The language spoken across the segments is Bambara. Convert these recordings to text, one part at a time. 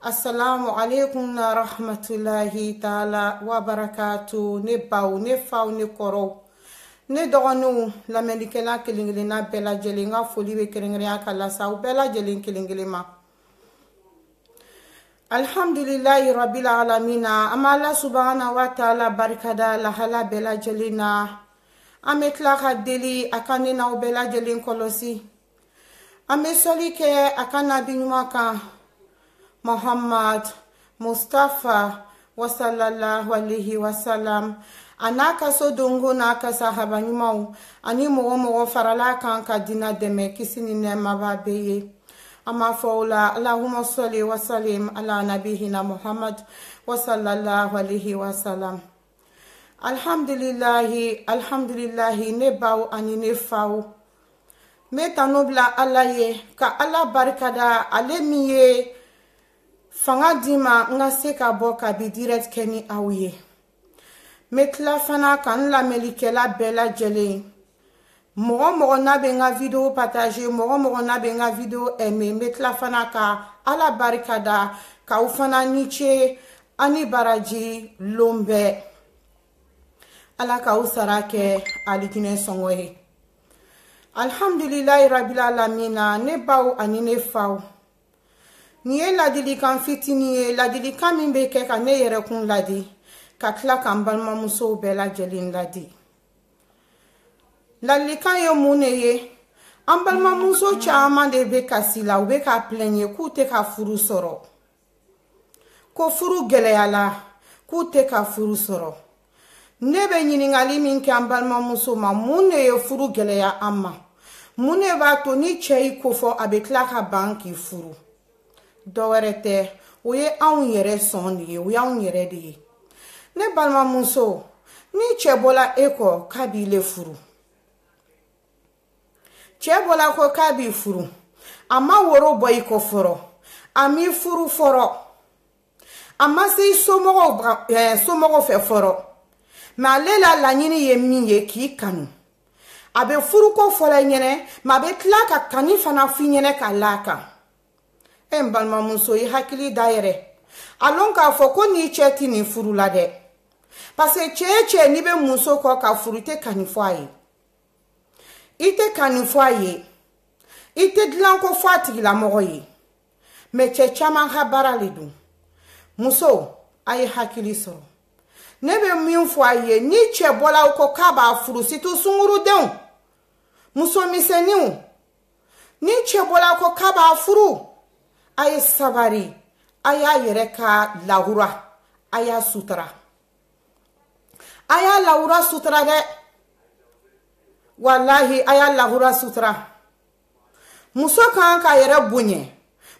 Assalamu alaikum na rahmatulahi taala wa barakatu ne baw ne faw ne kɔrɔw ne dɔgɔninw lamɛnnikɛla kelen kelenna bɛɛ lajɛlen ka foli bɛ kɛrɛnkɛrɛnya ka lasa u bɛɛ lajɛlen kelen kelen ma alhamdulilayi rabila alamina an b'a la subahana wa taala barikada lahala bɛɛ lajɛlen na an bɛ tila ka deli a ka ne n'aw bɛɛ lajɛlen kɔlɔsi an bɛ seli kɛ a ka nabi ɲuman kan muhammad mustafa wasalallahu alaihi wasalam a n'a ka so donko n'a ka sahaba ɲumanw ani mɔgɔ mɔgɔ farala kan ka dina dɛmɛ kisi ni nɛɛmaba bɛ ye an b'a fɔ o la alahuma sɔli wasalim ala nabihina muhammad wasalallahu alaihi wasalam alhamdulilahi alhamdulilahi ne baw ani ne faw n bɛ tanu bila ala ye ka ala barikada ale min ye fanga di ma n ka se ka bɔ ka bi direct kɛ ni aw ye n bɛ tila fana ka n lamɛnlikɛla bɛɛ lajɛlen mɔgɔ mɔgɔ n'a bɛ n ka video partage mɔgɔ mɔgɔ n'a bɛ n ka video aimé n bɛ tila fana ka ala barika da k'aw fana ni ce an ni baraji lon bɛɛ ala k'aw sara kɛ alijinɛ sɔngɔ ye alhamdulilayi rabila alamina ne baw ani ne faw nin ye ladilikan fitinin ye ladilikan min bɛ kɛ ka ne yɛrɛkun ladi ka tila ka n balimamusow bɛɛ lajɛlen ladi ladilikan ye mun de ye an balimamuso caman de bɛ kasi la u bɛ ka pilɛɲe k'u tɛ ka furu sɔrɔ ko furu gɛlɛyala k'u tɛ ka furu sɔrɔ ne bɛ ɲininkali min kɛ an balimamuso ma mun de ye furu gɛlɛya an ma mun de b'a to ni cɛ y'i kofɔ a bɛ tila ka ban k'i furu dɔwɛrɛ tɛ o ye anw yɛrɛ sɔn de ye o y'anw yɛrɛ de ye ne balimamuso ni cɛ bɔla e kɔ k'a b'i le furu cɛ bɔla ko k'a b'i furu a ma woro bɔ i kɔ fɔrɔ a m'i furu fɔrɔ a ma se i somɔgɔw bra- eh, somɔgɔw fɛ fɔrɔ mɛ ale la laɲini ye min ye k'i kanu a bɛ furuko fɔlɔ i ɲɛnɛ mɛ a bɛ tila ka kani fana f'i ɲɛnɛ ka la a kan e n balimamuso i hakili da yɛrɛ a lɔn k'a fɔ ko n'i cɛ ti nin furu la dɛ paseke cɛɛ cɛ n'i bɛ muso kɔ ka furu i tɛ kani fɔ a ye i tɛ kani fɔ a ye i tɛ dilanko fɔ a tigilamɔgɔ ye mɛ cɛ caman ka baara le don musow a ye hakili sɔrɔ ne bɛ min fɔ a ye ni cɛ bɔla aw kɔ k'a b'a furu situ sungurudenw muso misɛnninw ni cɛ bɔla aw kɔ k'a b'a furu a ye sabari a y'a yɛrɛ ka lawura a y'a sutura a y'a lawura sutura dɛ walahi a y'a lawura sutura muso ka kan k'a yɛrɛ bonya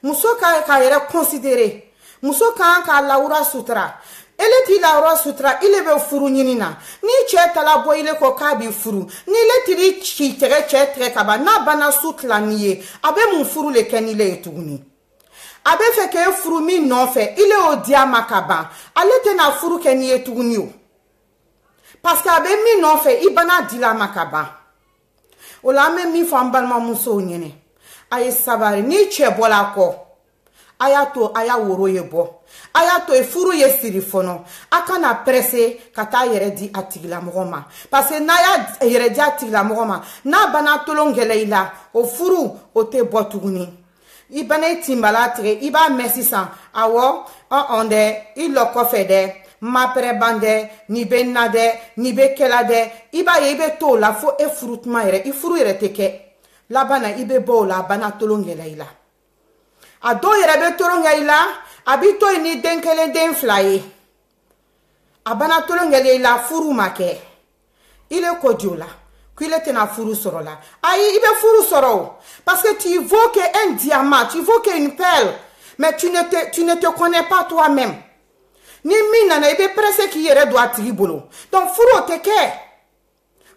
muso ka kan k'a yɛrɛ considérer muso ka kan k'a lawura sutura ele t'i lawura sutura ile bɛ furu ɲini na ni cɛ tala bɔ ile kɔ k'a b'i furu ni ile tili ci tɛgɛ cɛ tɛgɛ ka ban n'a banna su tila n'i ye a bɛ mun furu le kɛ n'ile ye tuguni a bɛ fɛ k'e furu min nɔfɛ ile y'o di a ma ka ban ale tɛna furu kɛ n'i ye tuguni o parce que a bɛ min nɔfɛ i bana dila a ma ka ban o la an bɛ min fɔ an balimamusow ɲɛnɛ a ye sabari ni cɛ bɔla a kɔ a y'a to a y'a woro ye bɔ a y'a to furu ye siri fɔnɔ a kana prɛse ka taa yɛrɛ di a tigilamɔgɔ ma parce que n'a y'a yɛrɛ di a tigilamɔgɔ ma n'a banna tolon gɛlɛ i la o furu o tɛ bɔ tuguni i bana ye tinbala tigɛ i b'a mɛn sisan awɔ ɔn dɛ i lɔ kɔfɛ dɛ mapɛrɛban dɛ ni bɛ na dɛ ni bɛ kɛla dɛ i b'a ye i bɛ to o la fo e furu tuma yɛrɛ i furu yɛrɛ tɛ kɛ laban na i bɛ bɔ o la a bana tolon gɛlɛ i la a dɔw yɛrɛ bɛ tolon kɛ i la a b'i to yen ni den kelen den fila ye a bana tolon gɛlɛ i la furu ma kɛ il est kɔ jo la qu'il tɛna furu sɔrɔ la ayi i bɛ furu sɔrɔ o parce que tu vaux que un diamant tu vaux que une perle mais tu ne te tu ne te connais pas toi-même ni min nana i bɛ presse k'i yɛrɛ don a tigi bolo donc furu o tɛ kɛ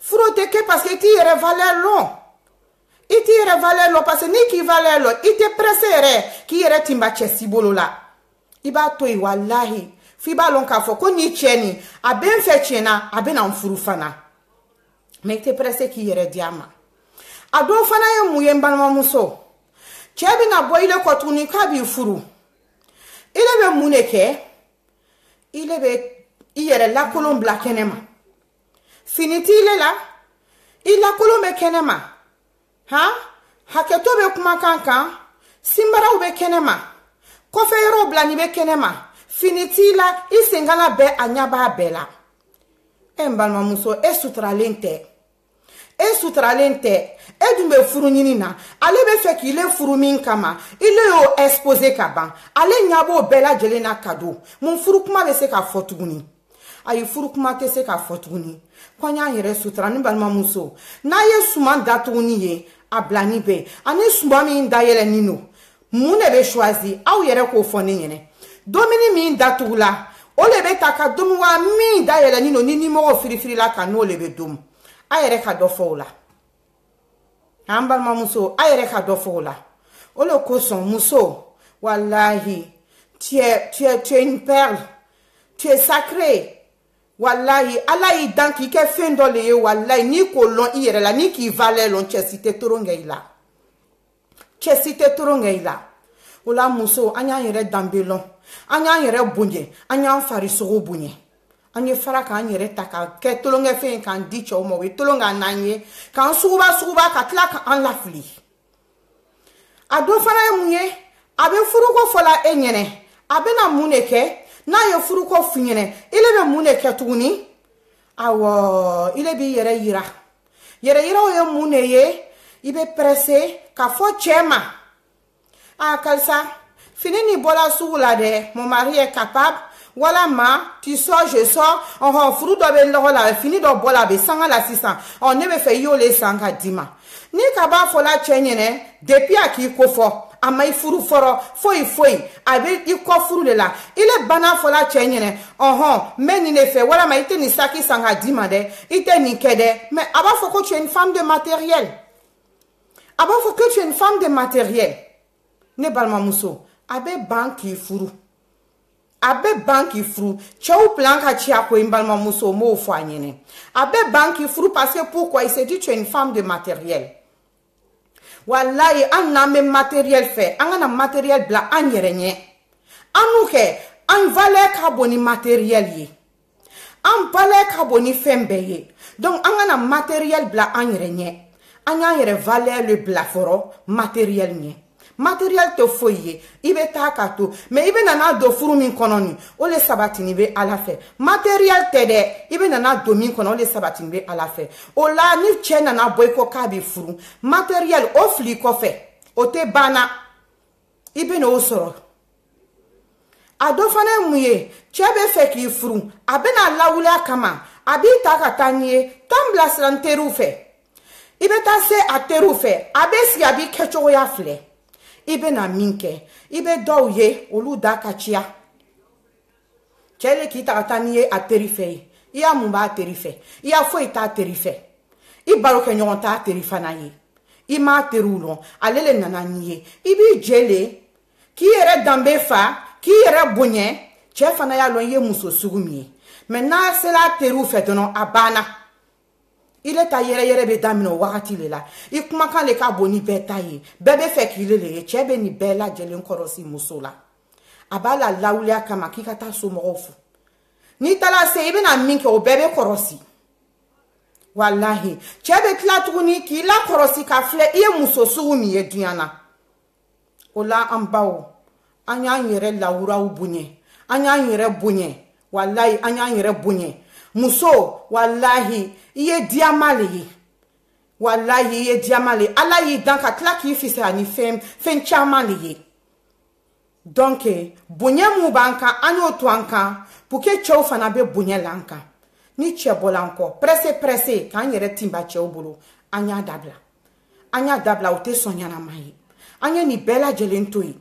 furu o tɛ kɛ parce que i t'i yɛrɛ valeur lɔn i t'i yɛrɛ valeur lɔ parce que n'i k'i valeur lɔ i tɛ presse yɛrɛ k'i yɛrɛ tinba cɛ si bolo la i b'a to yen walahi f'i b'a lɔn k'a fɔ ko n'i cɛ nin a bɛ n fɛ tiɲɛna a bɛ na n furu fana mɛ i tɛ presse k'i yɛrɛ di a ma a dɔw fana ye mun ye n balimamuso cɛ bɛna bɔ i le kɔ tuguni k'a b'i furu i le bɛ mun de kɛ i le bɛ i yɛrɛ lakolon bila kɛnɛ ma fini t'i le la i lakolon bɛ kɛnɛ ma han hakɛto bɛ kumakan kan sinbaraw bɛ kɛnɛ ma kɔfɛ yɔrɔw bilani bɛ kɛnɛ ma fini t'i la i senkala bɛɛ a ɲɛ b'a bɛɛ la e n balimamuso e suturalen tɛ e suturalen tɛ e dun bɛ furu ɲini na ale bɛ fɛ k'i le furu min kama i le y'o expose ka ban ale ɲɛ b'o bɛɛ lajɛlen na ka don mun furu kuma bɛ se ka fɔ tuguni ayi furu kuma tɛ se k'a fɔ tuguni ko n y'a yɛrɛ sutura ni balimamuso n'a ye suman da tuguni ye a bilani bɛɛ ani suman min dayɛlɛnin don mun de bɛ choisi aw yɛrɛ k'o fɔ ne ɲɛnɛ domuni min datugula o le bɛ ta ka domu wa min dayɛlɛnin don ni nimɔgɔw firifirila ka n'o le bɛ domu a yɛrɛ ka dɔ fɔ o la an balimamuso a yɛrɛ ka dɔ fɔ o la o le kosɔn muso walahi tu es, tu es, tu es une perle tu es sacré walahi ala y'i dan k'i kɛ fɛn dɔ le ye walahi n'i k'o lɔn i yɛrɛ la n'i k'i valɛ lɔn cɛsi tɛ toron kɛ i la cɛsi tɛ toron kɛ i la o la muso an y'an yɛrɛ danbe lɔn an y'an yɛrɛ bonya an y'an farisogo bonya an ye fara k'an yɛrɛ ta ka kɛ tolonkɛfɛn ye k'an di cɛw ma u ye tolon k'an n'an ye k'an suguba suguba ka tila k'an lafili a dɔ fana ye mun ye a bɛ furuko fɔla e ɲɛnɛ a bɛna mun de kɛ n'a ye furuko f'i ɲɛnɛ ile bɛ mun de kɛ tuguni awɔ ile b'i yɛrɛ yira yɛrɛ yiraw ye mun de ye i bɛ pɛrɛse ka fɔ cɛ ma a ah, karisa fini nin bɔra sugu la dɛ mon mari est capable walama ti sɔ je sɔ ɔhɔn furu dɔ bɛ lɔgɔ la fini dɔ bɔ la a bɛ sanga la sisan ɔ ne bɛ fɛ i y'o le san ka d'i ma ni ka b'a fɔla cɛ ɲɛnɛ depi a k'i ko fɔ a ma i furu fɔrɔ foyi foyi a bɛ i kɔ furu de la i le banna fɔla cɛ ɲɛnɛ ɔhɔn n bɛ nin de fɛ walama i tɛ nin saki san ka d'i ma dɛ i tɛ nin kɛ dɛ mɛ a b'a fɔ ko tu es une femme de matériel a b'a fɔ que tu es une femme de matériel ne balimamuso a bɛ ban k'i furu a bɛ ban k'i furu cɛw plan ka ci a ko n balimamuso n b'o fɔ a ɲɛnɛ a bɛ ban k'i furu parce que pourquoi il se dit tu es une femme de matériel walayi an n'an bɛ materiel fɛ an kana materiel bila an yɛrɛ ɲɛ an n'u kɛ an valeur ka bon ni materiel ye an valeur ka bon ni fɛn bɛɛ ye donc an kana materiel bila an yɛrɛ ɲɛ an y'an yɛrɛ valeur le bila fɔlɔ materiel ɲɛ materiel tɛ foyi ye i bɛ taa ka to mɛ i bɛ nana don furu min kɔnɔ nin o le sabatini bɛ ala fɛ materiel tɛ dɛ i bɛ nana don min kɔnɔ o le sabatini bɛ ala fɛ o la ni cɛ nana bɔ i kɔ k'a bɛ furu materiel o fili kɔfɛ o tɛ banna i bɛ n'o sɔrɔ a dɔ fana ye mun ye cɛ bɛ fɛ k'i furu a bɛna lawuli a kama a b'i ta ka taa n'i ye taa n bilasira n teriw fɛ i bɛ taa se a teriw fɛ a bɛ sigi a b'i kɛcogoya filɛ i bɛna min kɛ i bɛ dɔw ye olu da ka ciya cɛ le k'i ta ka taa n'i ye a teri fɛ ye i y'a mun b'a teri fɛ i y'a foyi t'a teri fɛ i baro kɛ ɲɔgɔn t'a teri fana ye i m'a teriw lɔn ale le nana n'i ye i b'i je le k'i yɛrɛ danbe fa k'i yɛrɛ bonya cɛ fana y'a lɔn i ye muso sugu min ye mɛ n'a sera a teriw fɛ dɔrɔn a banna i le ta yɛrɛyɛrɛ bɛ daminɛ o wagati le la i kumakan le ka bon ni bɛɛ ta ye bɛɛ bɛ fɛ k'i le le ye cɛɛ bɛ nin bɛɛ lajɛlen kɔrɔsi muso la a b'a la lawuliya kama k'i ka taa somɔgɔw fo n'i taara se i bɛna min kɛ o bɛɛ bɛ kɔrɔsi walahi cɛɛ bɛ tila tuguni k'i lakɔrɔsi ka filɛ i ye muso sugu min ye duɲa na o la an baw an y'an yɛrɛ lawuraw boɲɛ an y'an yɛrɛ boɲɛ walayi an y'an yɛrɛ boɲɛ muso walahi i ye diyama le ye walayi i ye diyama le ala y'i dan ka tila k'i fisaya ni fɛn fɛn caman le ye donc bonya mun b'an kan an y'o to an kan pour que cɛw fana bɛ bonya la an kan ni cɛ bɔla an kɔ presse presse k'an yɛrɛ tinba cɛw bolo an y'a dabila an y'a dabila u tɛ sɔn ɲɛnama ye an ye nin bɛɛ lajɛlen to yen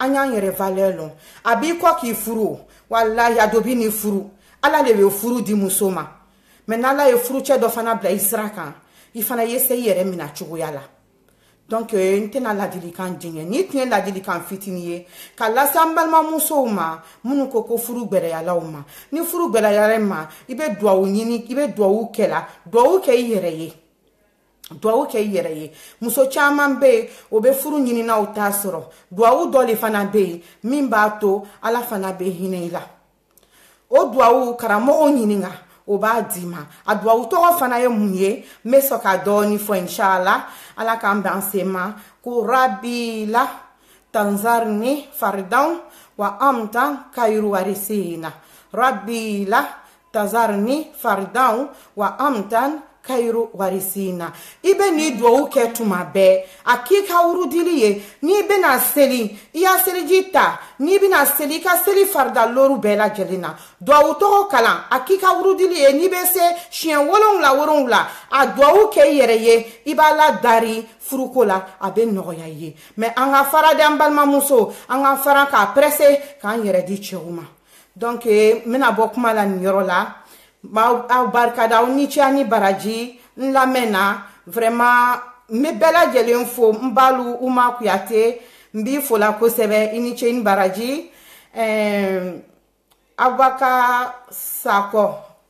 an y'an yɛrɛ valeur lɔn a b'i kɔ k'i furu o walahi a dɔ bi n'i furu ala de bɛ furu di muso ma mɛ n'ala ye furucɛ dɔ fana bila i sira kan i fana ye se i yɛrɛ mina cogoya la donc euh, n tɛna ladilikan diɲɛ n'i tun ye ladilikan fitini ye ka lase an balimamusow ma minnu ko ko furu gwɛrɛyalaw ma ni furu gwɛrɛyara ma i bɛ duwawu ɲini i bɛ duwawu kɛla duwawu kɛ i yɛrɛ ye duwawu kɛ i yɛrɛ ye muso caman bɛ yen o bɛ furu ɲininaw t'a sɔrɔ duwawu dɔ de fana bɛ yen min b'a to ala fana bɛ hinɛ i la o duwawu karamɔgɔw ɲininka o b'a d'i ma a duwawu tɔgɔ fana ye mun ye n bɛ sɔn ka dɔɔni fɔ inshala ala k'an bɛn an sen ma ko rabila tanzarni faridanw wa amtan kayuruwarisina rabila tazari ni faridanw wa amtan kayiru warisina i bɛ n'i duwawu kɛ tuma bɛɛ a k'i ka wurudili ye n'i bɛna seli i y'a seliji ta n'i bɛna seli i ka seli farida loru bɛɛ lajɛlen na duwawu tɔgɔ kalan a k'i ka wurudili ye n'i bɛ se siɲɛ wolonwula wolonwula a duwawu kɛ i yɛrɛ ye i b'a la dari furuko la a bɛ nɔgɔya i ye mɛ an ka fara di an balimamuso an ka fara k'a pɛrɛse k'an yɛrɛ di cɛw ma donc n bɛna bɔ kuma la nin yɔrɔ la aw barikada aw ni ciya ni baraji n lamɛn na vraiment n bɛ bɛɛ lajɛlen fo n balu uma kuyate n b'i fola kosɛbɛ i ni ce ni baraji aw ba ka sakɔ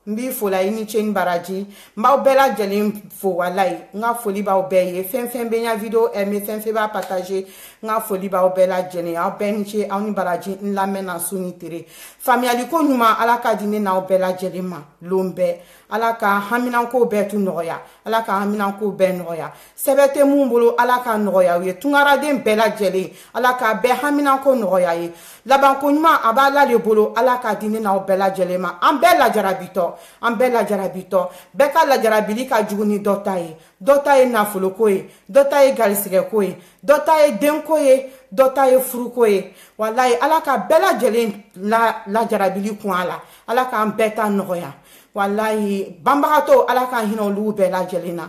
n b'i fola i ni ceni baraji n b'aw bɛɛ lajɛlen fo walayi n ka foli b'aw bɛɛ ye fɛn fɛn bɛ n ka video aimé fɛn fɛn b'a partage n ka foli b'aw bɛɛ lajɛlen aw bɛɛ ni ce aw ni baraji n lamɛnna su ni tere faamuyali ko ɲuman ala ka di ne n'aw bɛɛ lajɛlen ma lon bɛɛ ala ka haminankow bɛɛ tu nɔgɔya ala ka haminankow bɛɛ nɔgɔya sɛbɛ tɛ mun bolo ala ka nɔgɔya u ye tungaraden bɛɛ lajɛlen ala ka bɛɛ haminako nɔgɔya ye labanko ɲuman a b'a la de bolo ala ka di ne n'aw bɛɛ lajɛlen ma an bɛɛ lajarabitɔ an bɛɛ lajarabitɔ bɛɛ ka lajarabili ka jugu ni dɔ ta ye dɔ ta ye nafoloko ye dɔ ta ye garisigɛko ye dɔ ta ye denko ye dɔ ta ye furuko ye walayi ala ka bɛɛ lajɛlen la lajarabili kun a la ala k'an bɛɛ ta nɔgɔya walayi banbagatɔ ala k'an hinɛ olu bɛɛ lajɛlen na